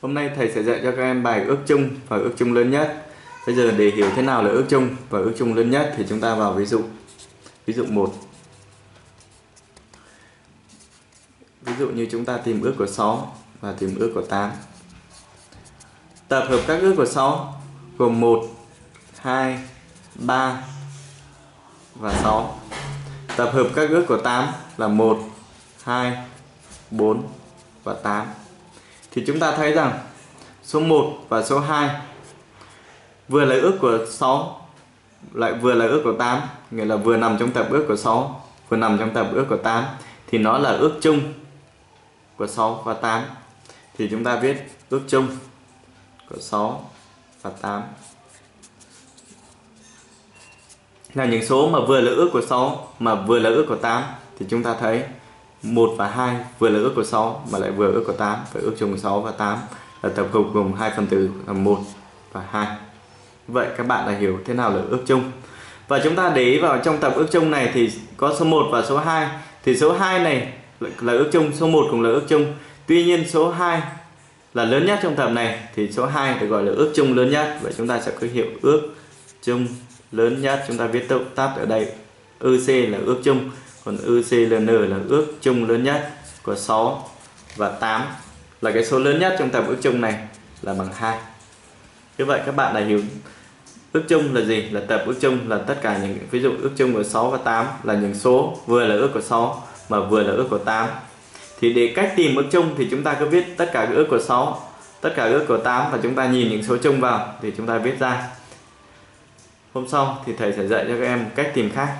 Hôm nay thầy sẽ dạy cho các em bài ước chung và ước chung lớn nhất. Bây giờ để hiểu thế nào là ước chung và ước chung lớn nhất thì chúng ta vào ví dụ. Ví dụ 1. Ví dụ như chúng ta tìm ước của 6 và tìm ước của 8. Tập hợp các ước của 6 gồm 1, 2, 3 và 6. Tập hợp các ước của 8 là 1, 2, 4 và 8 thì chúng ta thấy rằng số 1 và số 2 vừa là ước của 6 lại vừa là ước của 8 nghĩa là vừa nằm trong tập ước của 6 vừa nằm trong tập ước của 8 thì nó là ước chung của 6 và 8 thì chúng ta viết ước chung của 6 và 8 là những số mà vừa là ước của 6 mà vừa là ước của 8 thì chúng ta thấy 1 và 2 vừa là ước của 6 mà lại vừa ước của 8 phải ước chung 6 và 8 là tập hợp gồm hai phần tử là 1 và 2 vậy các bạn đã hiểu thế nào là ước chung. Và chúng ta để ý vào trong tập ước chung này thì có số 1 và số 2 thì số 2 này là ước chung, số 1 cũng là ước chung. Tuy nhiên số 2 là lớn nhất trong tập này, thì số 2 được gọi là ước chung lớn nhất. Vậy chúng ta sẽ có hiệu ước chung lớn nhất. Chúng ta viết tắt ở đây. Ước là ước chung còn UCLN là ước chung lớn nhất của 6 và 8 là cái số lớn nhất trong tập ước chung này là bằng 2 như vậy các bạn đã hiểu ước chung là gì? Là tập ước chung là tất cả những, ví dụ ước chung của 6 và 8 là những số, vừa là ước của 6 mà vừa là ước của 8 thì để cách tìm ước chung thì chúng ta cứ viết tất cả các ước của 6 tất cả ước của 8 và chúng ta nhìn những số chung vào thì chúng ta viết ra. Hôm sau thì thầy sẽ dạy cho các em cách tìm khác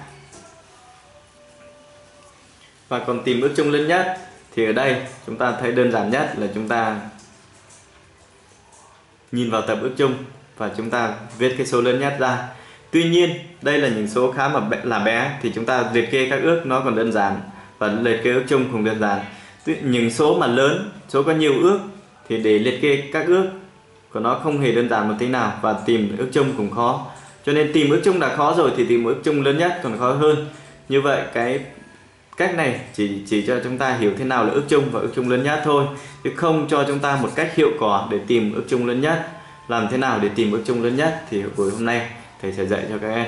và còn tìm ước chung lớn nhất thì ở đây chúng ta thấy đơn giản nhất là chúng ta nhìn vào tập ước chung và chúng ta viết cái số lớn nhất ra. Tuy nhiên, đây là những số khá mà là bé thì chúng ta liệt kê các ước nó còn đơn giản và liệt kê ước chung cũng đơn giản. Những số mà lớn, số có nhiều ước thì để liệt kê các ước của nó không hề đơn giản một tí nào và tìm ước chung cũng khó. Cho nên tìm ước chung đã khó rồi thì tìm ước chung lớn nhất còn khó hơn. Như vậy, cái cách này, chỉ chỉ cho chúng ta hiểu thế nào là ước chung và ước chung lớn nhất thôi, chứ không cho chúng ta một cách hiệu quả để tìm ước chung lớn nhất. Làm thế nào để tìm ước chung lớn nhất thì buổi hôm nay thầy sẽ dạy cho các em.